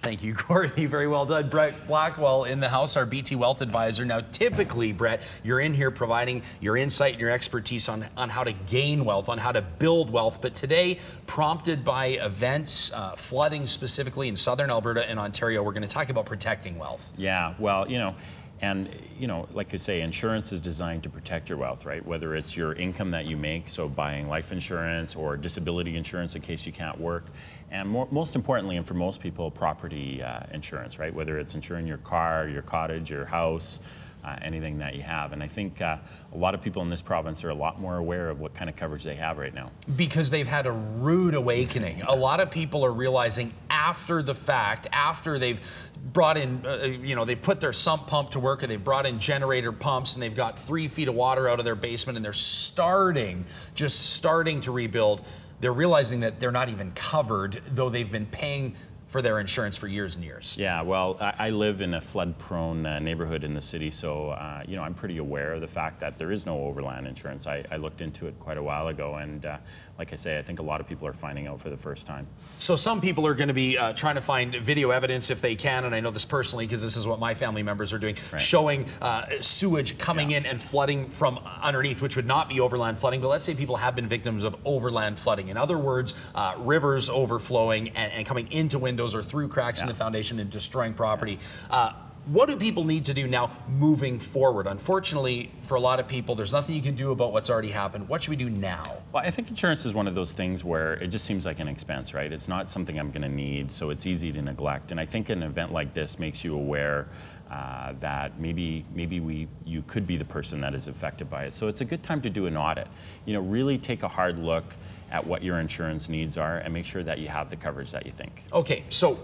Thank you, Courtney. Very well done. Brett Blackwell in the house, our BT Wealth Advisor. Now, typically, Brett, you're in here providing your insight and your expertise on, on how to gain wealth, on how to build wealth. But today, prompted by events, uh, flooding specifically in southern Alberta and Ontario, we're going to talk about protecting wealth. Yeah, well, you know, and you know, like you say, insurance is designed to protect your wealth, right? Whether it's your income that you make, so buying life insurance or disability insurance in case you can't work, and more, most importantly, and for most people, property uh, insurance, right? Whether it's insuring your car, your cottage, your house, uh, anything that you have. And I think uh, a lot of people in this province are a lot more aware of what kind of coverage they have right now. Because they've had a rude awakening. A lot of people are realizing after the fact, after they've brought in, uh, you know, they put their sump pump to work and they've brought in generator pumps and they've got three feet of water out of their basement and they're starting, just starting to rebuild. They're realizing that they're not even covered, though they've been paying for their insurance for years and years. Yeah, well, I, I live in a flood-prone uh, neighborhood in the city, so uh, you know I'm pretty aware of the fact that there is no overland insurance. I, I looked into it quite a while ago, and uh, like I say, I think a lot of people are finding out for the first time. So some people are going to be uh, trying to find video evidence if they can, and I know this personally because this is what my family members are doing, right. showing uh, sewage coming yeah. in and flooding from underneath, which would not be overland flooding. But let's say people have been victims of overland flooding. In other words, uh, rivers overflowing and, and coming into windows windows or through cracks yeah. in the foundation and destroying property. Uh, what do people need to do now moving forward? Unfortunately, for a lot of people, there's nothing you can do about what's already happened. What should we do now? Well, I think insurance is one of those things where it just seems like an expense, right? It's not something I'm going to need, so it's easy to neglect. And I think an event like this makes you aware uh, that maybe maybe we you could be the person that is affected by it. So it's a good time to do an audit. You know, really take a hard look at what your insurance needs are and make sure that you have the coverage that you think. Okay, so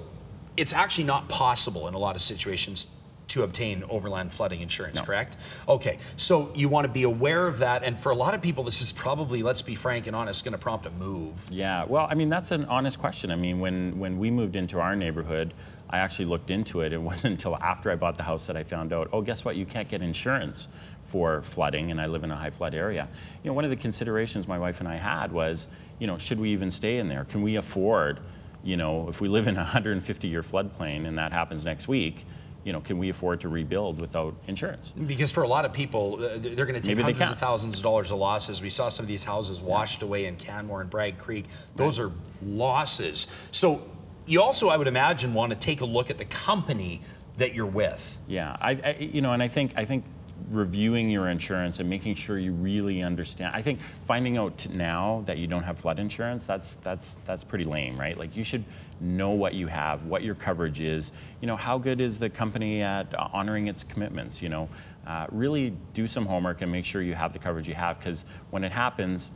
it's actually not possible in a lot of situations to obtain overland flooding insurance, no. correct? Okay, so you want to be aware of that. And for a lot of people, this is probably, let's be frank and honest, going to prompt a move. Yeah, well, I mean, that's an honest question. I mean, when, when we moved into our neighborhood, I actually looked into it. It wasn't until after I bought the house that I found out, oh, guess what? You can't get insurance for flooding, and I live in a high flood area. You know, one of the considerations my wife and I had was, you know, should we even stay in there? Can we afford, you know, if we live in a 150 year floodplain and that happens next week, you know, can we afford to rebuild without insurance? Because for a lot of people, uh, they're going to take Maybe hundreds of thousands of dollars of losses. We saw some of these houses washed yeah. away in Canmore and Bragg Creek. Those right. are losses. So you also, I would imagine, want to take a look at the company that you're with. Yeah, I, I you know, and I think I think reviewing your insurance and making sure you really understand. I think finding out now that you don't have flood insurance, that's that's that's pretty lame, right? Like you should know what you have, what your coverage is. You know, how good is the company at honoring its commitments? You know, uh, really do some homework and make sure you have the coverage you have because when it happens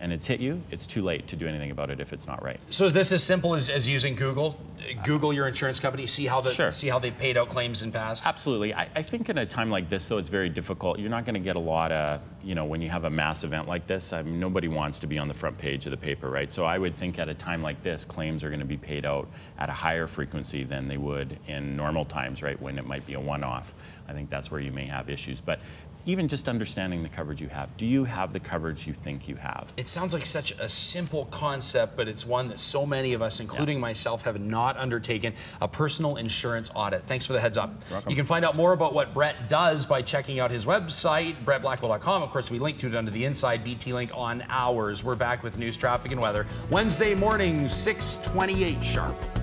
and it's hit you, it's too late to do anything about it if it's not right. So is this as simple as, as using Google? Google your insurance company, see how the sure. see how they've paid out claims in past? Absolutely. I, I think in a time like this, though, it's very difficult. You're not going to get a lot of, you know, when you have a mass event like this, I mean, nobody wants to be on the front page of the paper, right? So I would think at a time like this, claims are going to be paid out at a higher frequency than they would in normal times, right, when it might be a one-off. I think that's where you may have issues. But even just understanding the coverage you have. Do you have the coverage you think you have? It sounds like such a simple concept, but it's one that so many of us, including yeah. myself, have not undertaken a personal insurance audit. Thanks for the heads up. You can find out more about what Brett does by checking out his website, brettblackwell.com. Of course, we link to it under the Inside BT link on ours. We're back with news, traffic, and weather Wednesday morning, 628 sharp.